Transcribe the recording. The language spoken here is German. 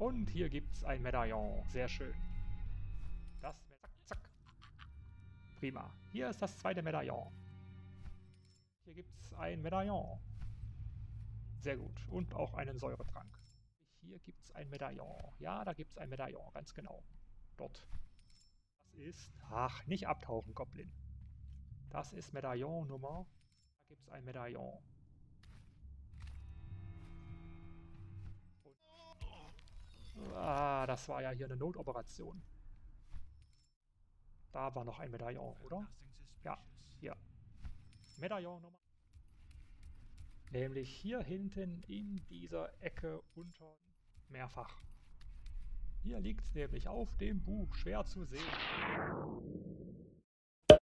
Und hier gibt's ein Medaillon. Sehr schön. Das, zack, zack. Prima. Hier ist das zweite Medaillon. Hier gibt's ein Medaillon. Sehr gut. Und auch einen Säuretrank. Hier gibt's ein Medaillon. Ja, da gibt's ein Medaillon, ganz genau. Dort. Das ist... Ach, nicht abtauchen, Goblin. Das ist Medaillon Nummer... Da gibt's ein Medaillon. Ah, das war ja hier eine Notoperation. Da war noch ein Medaillon, oder? Ja, hier. Medaillon Nummer. Nämlich hier hinten in dieser Ecke unter mehrfach. Hier liegt es nämlich auf dem Buch, schwer zu sehen.